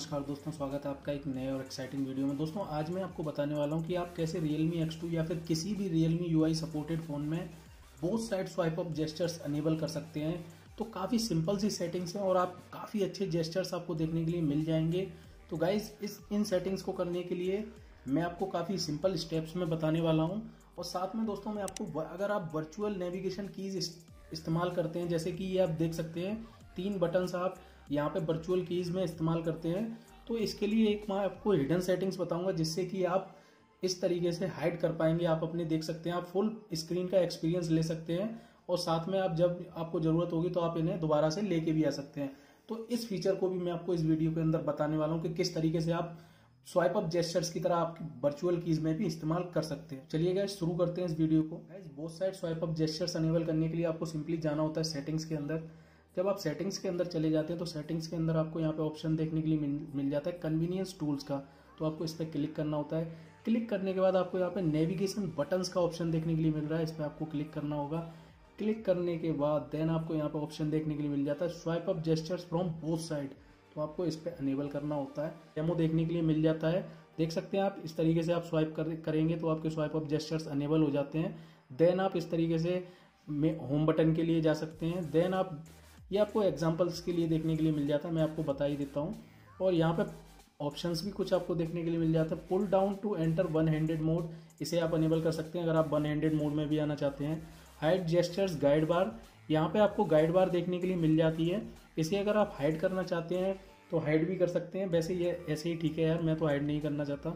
आपका एक नए और एक्साइटिंग वीडियो में। दोस्तों, आज मैं आपको बताने वाला हूँ कि आप कैसे Realme X2 या फिर किसी भी Realme UI सपोर्टेड फ़ोन में both side swipe up gestures enable कर सकते हैं। तो काफ़ी सिंपल सी सेटिंग्स हैं और आप काफ़ी अच्छे जेस्टर्स आपको देखने के लिए मिल जाएँगे। तो गाइज़ इस, इन सेटिंग्स को करने के लिए मैं आपको काफ़ी सिंपल स्टेप्स में बताने वाला हूँ। और साथ में दोस्तों, मैं आपको अगर आप वर्चुअल नेविगेशन कीज इस्तेमाल करते हैं, जैसे कि ये आप देख सकते हैं, तीन बटन्स आप यहाँ पे वर्चुअल कीज में इस्तेमाल करते हैं तो इसके लिए एक मैं आपको हिडन सेटिंग्स बताऊँगा, जिससे कि आप इस तरीके से हाइड कर पाएँगे। आप अपने देख सकते हैं, आप फुल स्क्रीन का एक्सपीरियंस ले सकते हैं, और साथ में आप जब आपको ज़रूरत होगी तो आप इन्हें दोबारा से लेके भी आ सकते हैं। तो इस फीचर को भी मैं आपको इस वीडियो के अंदर बताने वाला हूँ कि किस तरीके से आप स्वाइप अप जेस्टर्स की तरह आप वर्चुअल कीज में भी इस्तेमाल कर सकते हैं। चलिए गैस शुरू करते हैं इस वीडियो को। Guys both side swipe up gestures enable करने के लिए आपको सिंपली जाना होता है सेटिंग्स के अंदर। जब आप सेटिंग्स के अंदर चले जाते हैं तो सेटिंग्स के अंदर आपको यहाँ पे ऑप्शन देखने के लिए मिल, मिल जाता है कन्वीनियंस टूल्स का। तो आपको इस पर क्लिक करना होता है। क्लिक करने के बाद आपको यहाँ पे नेविगेशन बटन्स का ऑप्शन देखने के लिए मिल रहा है। इस पर आपको क्लिक करना होगा। क्लिक करने के बाद देन आपको यहाँ पे ऑप्शन देखने के लिए मिल जाता है। Swipe up gestures from both side तो आपको इस पर अनेबल करना होता है। डेमो देखने के लिए मिल जाता है। देख सकते हैं आप इस तरीके से आप स्वाइप कर, करेंगे तो आपके स्वाइप अप जेस्टर्स अनेबल हो जाते हैं। देन आप इस तरीके से होम बटन के लिए जा सकते हैं। देन आप ये आपको एग्जाम्पल्स के लिए देखने के लिए मिल जाता है, मैं आपको बता ही देता हूँ। और यहाँ पे ऑप्शंस भी कुछ आपको देखने के लिए मिल जाता है। Pull down to enter one handed mode इसे आप अनेबल कर सकते हैं अगर आप वन हैंडेड मोड में भी आना चाहते हैं। हाइड जेस्टर्स गाइड बार यहाँ पे आपको गाइड बार देखने के लिए मिल जाती है। इसे अगर आप हाइड करना चाहते हैं तो हाइड भी कर सकते हैं। वैसे ये, ऐसे ही ठीक है यार, मैं तो हाइड नहीं करना चाहता।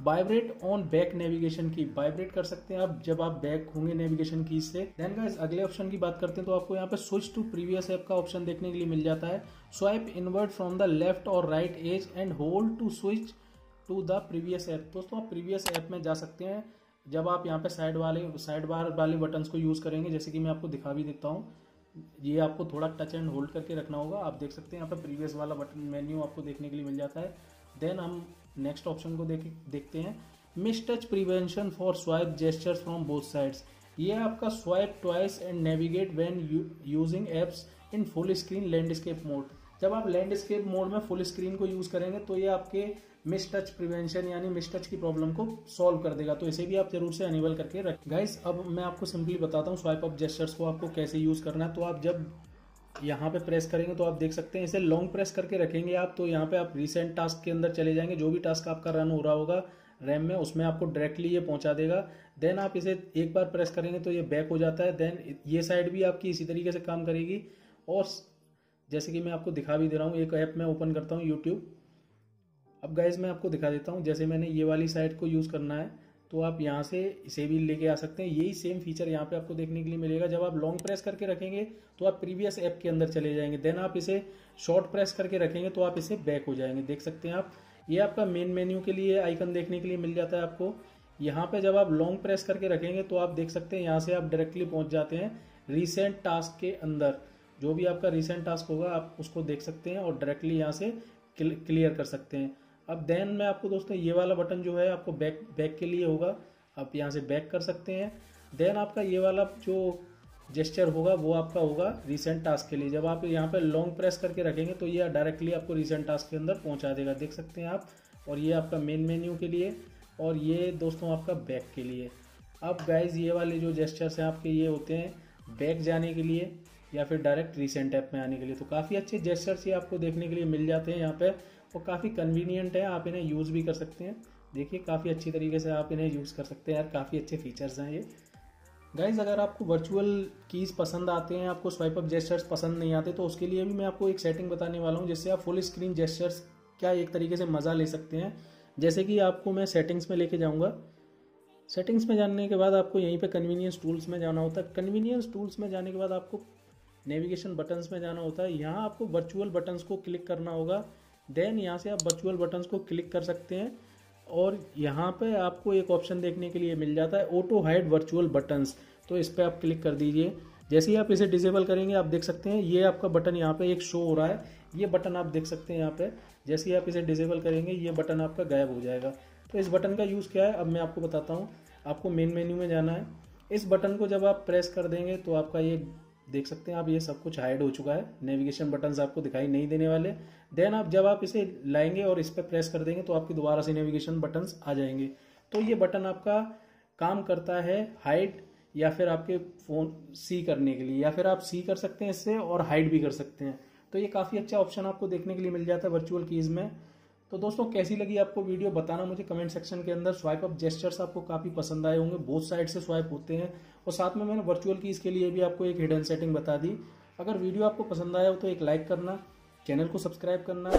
वाइब्रेट ऑन बैक नेविगेशन की वाइब्रेट कर सकते हैं आप जब आप बैक होंगे नेविगेशन की से। देन गाइस अगले ऑप्शन की बात करते हैं तो आपको यहाँ पे स्विच टू प्रीवियस ऐप का ऑप्शन देखने के लिए मिल जाता है। Swipe inward from the left और right edge and hold to switch to the previous app दोस्तों, आप प्रीवियस ऐप में जा सकते हैं। जब आप यहाँ पे साइड वाले साइड बार वाले बटन को यूज़ करेंगे, जैसे कि मैं आपको दिखा भी देता हूँ। ये आपको थोड़ा टच एंड होल्ड करके रखना होगा। आप देख सकते हैं यहाँ पे प्रीवियस वाला बटन मेन्यू आपको देखने के लिए मिल जाता है। देन हम नेक्स्ट ऑप्शन को देख देखते हैं। Miss touch prevention for swipe gestures from both sides ये आपका swipe twice and navigate when using apps in full screen landscape mode जब आप लैंडस्केप मोड में फुल स्क्रीन को यूज़ करेंगे तो ये आपके मिस टच प्रिवेंशन यानी मिस टच की प्रॉब्लम को सॉल्व कर देगा। तो इसे भी आप ज़रूर से अनेबल करके रखें गाइस अब मैं आपको सिंपली बताता हूँ स्वाइप अप जेस्टर्स को आपको कैसे यूज़ करना है। तो आप जब यहाँ पे प्रेस करेंगे तो आप देख सकते हैं, इसे लॉन्ग प्रेस करके रखेंगे आप तो यहाँ पे आप रिसेंट टास्क के अंदर चले जाएँगे, जो भी टास्क आपका रन हो रहा होगा रैम में, उसमें आपको डायरेक्टली ये पहुँचा देगा। देन आप इसे एक बार प्रेस करेंगे तो ये बैक हो जाता है देन ये साइड भी आपकी इसी तरीके से काम करेगी। और जैसे कि मैं आपको दिखा भी दे रहा हूँ, एक ऐप मैं ओपन करता हूँ यूट्यूब अब गाइज़ मैं आपको दिखा देता हूँ, जैसे मैंने ये वाली साइड को यूज़ करना है तो आप यहाँ से इसे भी लेके आ सकते हैं। यही सेम फीचर यहाँ पे आपको देखने के लिए मिलेगा। जब आप लॉन्ग प्रेस करके रखेंगे तो आप प्रीवियस ऐप के अंदर चले जाएँगे। देन आप इसे शॉर्ट प्रेस करके रखेंगे तो आप इसे बैक हो जाएँगे। देख सकते हैं आप। ये आपका मेन मेन्यू के लिए आइकन देखने के लिए मिल जाता है आपको। यहाँ पे जब आप लॉन्ग प्रेस करके रखेंगे तो आप देख सकते हैं यहाँ से आप डायरेक्टली पहुँच जाते हैं रिसेंट टास्क के अंदर। जो भी आपका रिसेंट टास्क होगा, आप उसको देख सकते हैं और डायरेक्टली यहाँ से क्लियर कर सकते हैं। अब देन मैं आपको दोस्तों ये वाला बटन जो है आपको बैक बैक के लिए होगा। आप यहाँ से बैक कर सकते हैं। देन आपका ये वाला जो जेस्चर होगा, वो आपका होगा रिसेंट टास्क के लिए। जब आप यहाँ पे लॉन्ग प्रेस करके रखेंगे तो ये डायरेक्टली आपको रिसेंट टास्क के अंदर पहुँचा देगा। देख सकते हैं आप। और ये आपका मेन मेन्यू के लिए। और ये दोस्तों आपका बैक के लिए। अब गाइज़ ये वाले जो जेस्चर्स हैं आपके, ये होते हैं बैक जाने के लिए या फिर डायरेक्ट रिसेंट ऐप में आने के लिए। तो काफ़ी अच्छे जेस्चर्स ये आपको देखने के लिए मिल जाते हैं यहाँ पे। और काफ़ी कन्वीनियंट है, आप इन्हें यूज़ भी कर सकते हैं। देखिए, काफ़ी अच्छी तरीके से आप इन्हें यूज़ कर सकते हैं यार, काफ़ी अच्छे फीचर्स हैं ये। गाइज़ अगर आपको वर्चुअल कीज़ पसंद आते हैं, आपको स्वाइप अप जेस्टर्स पसंद नहीं आते तो उसके लिए भी मैं आपको एक सेटिंग बताने वाला हूँ, जिससे आप फुल स्क्रीन जेस्टर्स क्या एक तरीके से मज़ा ले सकते हैं। जैसे कि आपको मैं सेटिंग्स में लेके जाऊँगा। सेटिंग्स में जाने के बाद आपको यहीं पे कन्वीनियंस टूल्स में जाना होता है। कन्वीनियंस टूल्स में जाने के बाद आपको नेविगेशन बटन्स में जाना होता है। यहाँ आपको वर्चुअल बटन्स को क्लिक करना होगा। देन यहाँ से आप वर्चुअल बटन्स को क्लिक कर सकते हैं। और यहाँ पे आपको एक ऑप्शन देखने के लिए मिल जाता है ऑटो हाइड वर्चुअल बटन्स तो इस पर आप क्लिक कर दीजिए। जैसे ही आप इसे डिसेबल करेंगे, आप देख सकते हैं, ये आपका बटन यहाँ पे एक शो हो रहा है। ये बटन आप देख सकते हैं यहाँ पे। जैसे ही आप इसे डिसेबल करेंगे, ये बटन आपका गायब हो जाएगा। तो इस बटन का यूज़ क्या है? अब मैं आपको बताता हूँ। आपको मेन मेन्यू में जाना है। इस बटन को जब आप प्रेस कर देंगे तो आपका ये देख सकते हैं, आप ये सब कुछ हाइड हो चुका है। नेविगेशन बटन आपको दिखाई नहीं देने वाले। देन आप जब आप इसे लाएँगे और इस पर प्रेस कर देंगे तो आपकी दोबारा से नेविगेशन बटन आ जाएँगे। तो ये बटन आपका काम करता है हाइड या फिर आपके फ़ोन सी करने के लिए, या फिर आप सी कर सकते हैं इससे और हाइड भी कर सकते हैं। तो ये काफ़ी अच्छा ऑप्शन आपको देखने के लिए मिल जाता है वर्चुअल कीज़ में। तो दोस्तों, कैसी लगी आपको वीडियो? बताना मुझे कमेंट सेक्शन के अंदर। स्वाइप अप जेस्टर्स आपको काफ़ी पसंद आए होंगे। बहुत साइड से स्वाइप होते हैं। और साथ में मैंने वर्चुअल कीज़ के लिए भी आपको एक हिडन सेटिंग बता दी। अगर वीडियो आपको पसंद आया हो तो एक लाइक करना चैनल को सब्सक्राइब करना,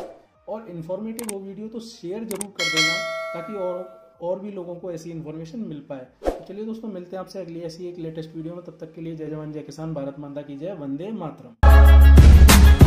और इन्फॉर्मेटिव हो वीडियो तो शेयर ज़रूर कर देना, ताकि और और भी लोगों को ऐसी इन्फॉर्मेशन मिल पाए। तो चलिए दोस्तों, मिलते हैं आपसे अगली ऐसी एक लेटेस्ट वीडियो में। तब तक के लिए जय जवान, जय किसान, भारत माता की जय, वंदे मातरम।